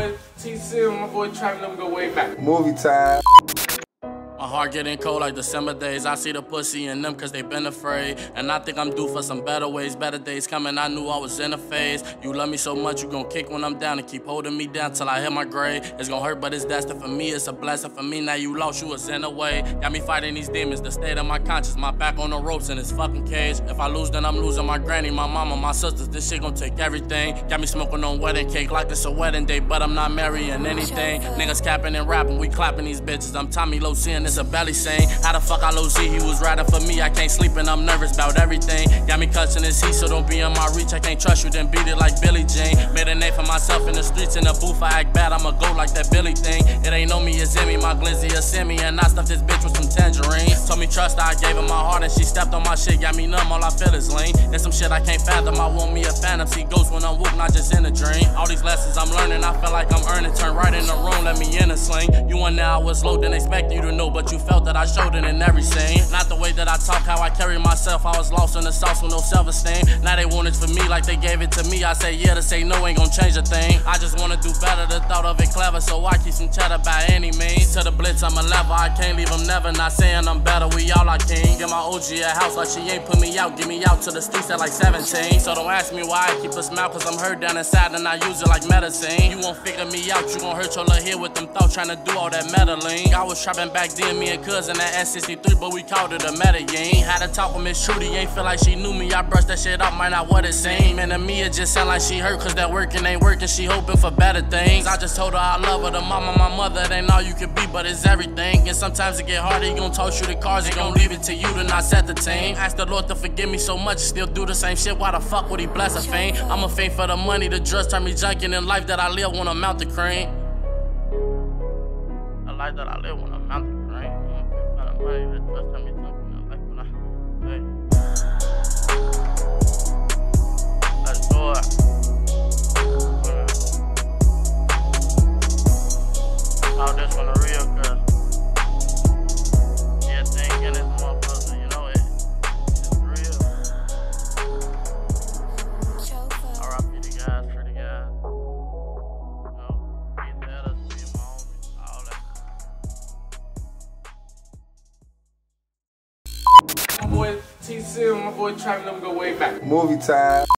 boy my boy Travis, them go way back. Movie time. Heart getting cold like December days. I see the pussy in them cause they been afraid. And I think I'm due for some better ways. Better days coming, I knew I was in a phase. You love me so much, you gon' kick when I'm down and keep holding me down till I hit my grave. It's gon' hurt, but it's destined for me. It's a blessing for me. Now you lost, you was in a way. Got me fighting these demons, the state of my conscience. My back on the ropes in this fucking cage. If I lose, then I'm losing my granny, my mama, my sisters. This shit gon' take everything. Got me smoking on wedding cake like it's a wedding day, but I'm not marrying anything. Niggas capping and rapping, we clapping these bitches. I'm Tommy Low seeing this a belly saying. How the fuck I low Z? He was riding for me. I can't sleep and I'm nervous about everything. Got me cussing his heat, so don't be in my reach. I can't trust you, then beat it like Billie Jean. Made a name for myself in the streets, in the booth. I act bad, I'ma go like that Billy thing. It ain't no me, it's in me. My glizzy a semi, and I stuffed this bitch with some tangerines. Told me trust I gave her my heart, and she stepped on my shit. Got me numb, all I feel is lean. There's some shit I can't fathom. I want me a phantom. See ghosts when I'm woke, not just in a dream. All these lessons I'm learning, I feel like I'm earning. Turn right in the room, let me in a sling. You want now I was low, didn't expect you to know, but you felt I showed it in every scene. Not the way that I talk, how I carry myself. I was lost in the sauce with no self-esteem. Now they want it for me like they gave it to me. I say yeah to say no ain't gonna change a thing. I just wanna do better. The thought of it clever, so I keep some cheddar by any means. To the blitz, I'm a level. I can't leave them never. Not saying I'm better. We all I can. Get my OG a house like she ain't put me out. Get me out to the streets at like 17. So don't ask me why I keep a smile, cause I'm hurt down inside and I use it like medicine. You won't figure me out, you gon' hurt your little head with them thoughts trying to do all that meddling. I was trapping back then, me and cousin at S63, but we called it a meta. You ain't Had to talk with Miss Trudy, ain't feel like she knew me. I brushed that shit off, might not what it seemed. And to me, it just sound like she hurt, cause that working ain't working. She hoping for better things. I just told her I love her, the mama, my mother, it ain't all you can be, but it's everything. And sometimes it get harder, he gon' toss you the cards, he gon' leave it to you to not set the team. Ask the Lord to forgive me so much, still do the same shit. Why the fuck would he bless a fiend? I'm a fiend for the money, the drugs turn me junkin' in life that I live when I'm out the cream. The life that I live when I'm out the a fiend for the money, the drugs turn me junkin' in life when I. Hey. Let's. Ah. How this one real boy TC, my boy Travis, them go way back. Movie time.